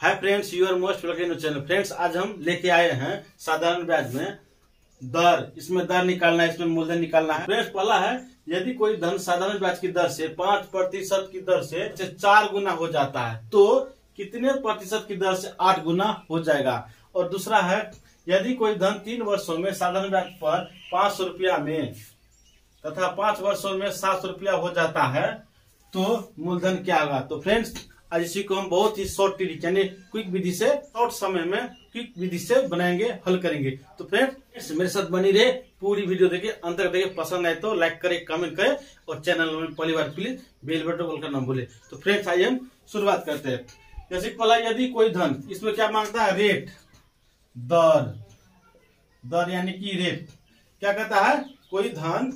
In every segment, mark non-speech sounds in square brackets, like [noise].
Hi friends you are most welcome channel friends आज हम लेके आए हैं साधारण ब्याज में दर। इसमें दर निकालना है, इसमें मूलधन निकालना है। फ्रेंड्स पहला है, यदि कोई धन साधारण ब्याज की दर से पाँच प्रतिशत की दर से चार गुना हो जाता है तो कितने प्रतिशत की दर से आठ गुना हो जाएगा? और दूसरा है, यदि कोई धन तीन वर्षों में साधारण ब्याज पर पाँच रुपया में तथा पाँच वर्षों में सात सौ रुपया हो जाता है तो मूलधन क्या होगा? तो फ्रेंड्स आज इसी को हम बहुत ही शॉर्ट ट्रिक यानी क्विक विधि से शॉर्ट समय में क्विक विधि से बनाएँगे, हल करेंगे। तो फ्रेंड्स मेरे साथ बनी रहे, पूरी वीडियो देखिए, अंत तक देखिए, पसंद आए तो लाइक करे कमेंट करे और चैनल में पहली बार प्लीज़ बेल बटन कॉल करना भूले। तो फ्रेंड्स आइए हम शुरुआत करते हैं। जैसे पहला यदि कोई धन, इसमें क्या माँगता है? रेट दर। दर यानी कि रेट क्या कहता है? कोई धन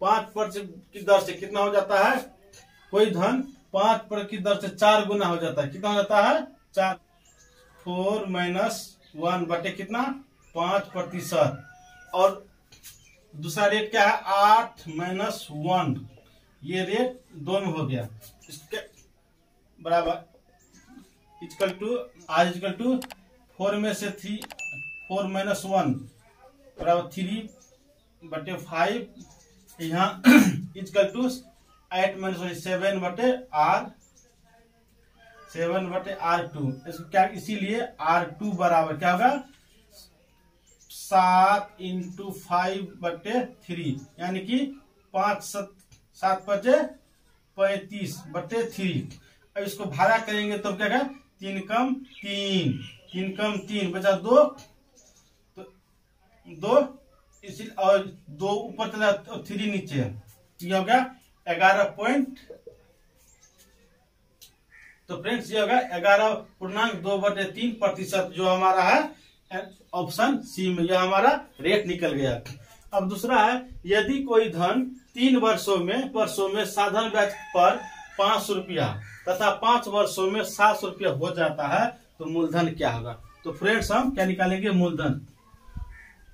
पाँच प्रतिशत की दर से कितना हो जाता है? कोई धन पाँच प्रतिशत की दर से चार गुना हो जाता है। कितना हो जाता है? चार। फोर माइनस वन बटे कितना? पाँच प्रतिशत। और दूसरा रेट क्या है? आठ माइनस वन। ये रेट दोनों हो गया। इसके बराबर equal two R equal two four में से थ्री फोर माइनस वन बराबर थ्री बटे फाइव यहाँ [clears throat] equal two eight minus sorry seven बटे आर, सेवन बटे आर टू। इसको क्या, इसीलिए आर टू बराबर क्या होगा? सात इंटू फाइव बटे थ्री, यानी कि पाँच, सत, सात बटे पैतीस, बटे थ्री। अब इसको भागा करेंगे तो क्या तीन कम तीन तीन कम तीन बचा दो तो दो, इसी, और दो ऊपर चला थ्री नीचे। ये हो गया ग्यारह पॉइंट तो फ्रेंड्स ये होगा ग्यारह पूर्णांक दो बटे तीन प्रतिशत जो हमारा है ऑप्शन सी में यह हमारा रेट निकल गया। अब दूसरा है, यदि कोई धन तीन वर्षों में वर्षों में साधारण ब्याज पर पाँच सौ रुपया तथा पाँच वर्षों में सात सौ रुपया हो जाता है तो मूलधन क्या होगा? तो फ्रेंड्स हम क्या निकालेंगे? मूलधन।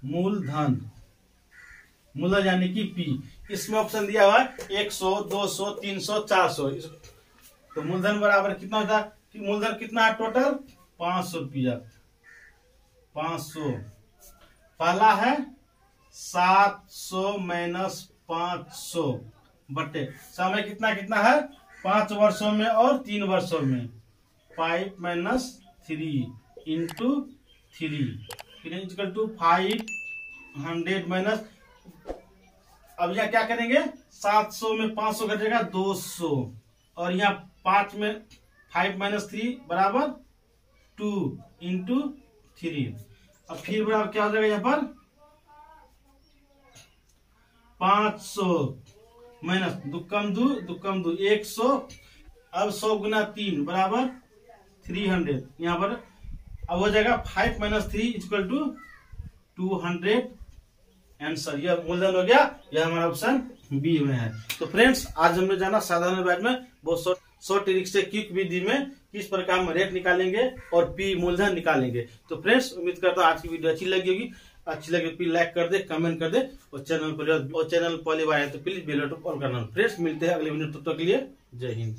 मूलधन। मूलधन यानी कि पी। इसमें ऑप्शन दिया हुआ है, एक सौ, दो सौ, तीन सौ, चार तो मूलधन बराबर कितना होता कि मूलधन कितना है टोटल पाँच सौ रुपया। पाँच सौ। पहला है सात सौ माइनस पाँच सौ। बटे, समय कितना कितना है? पाँच वर्षों में और तीन वर्षों में। Five minus three into three two five hundred minus अब यहाँ क्या करेंगे? सात सौ में पाँच सौ घटेगा दो सौ। और यहाँ पाँच में फाइव माइनस थ्री बराबर टू इंटू थ्री। अब फिर बराबर क्या हो जाएगा यहाँ पर? पाँच सौ माइनस दुक्कम दो दुक्कम दो, एक सौ। अब सौ गुना तीन बराबर थ्री हंड्रेड। यहाँ पर अब हो जाएगा five minus three equal two two hundred. Answer यह मूलधन हो गया यह हमारा ऑप्शन बी में है। तो फ्रेंड्स आज हमने जाना साधारण ब्याज में, बहुत शॉर्ट ट्रिक से क्विक विधि में किस प्रकार हम रेट निकालेंगे और पी मूलधन निकालेंगे। तो फ्रेंड्स उम्मीद करता हूँ आज की वीडियो अच्छी लगी होगी। अच्छी लगे प्लीज़ लाइक कर दे कमेंट कर दे और चैनल पर, और चैनल पहली बार है तो प्लीज़ बेल बटन ऑन करना। फ्रेंड्स मिलते हैं अगले वीडियो तब तक के लिए जय हिंद।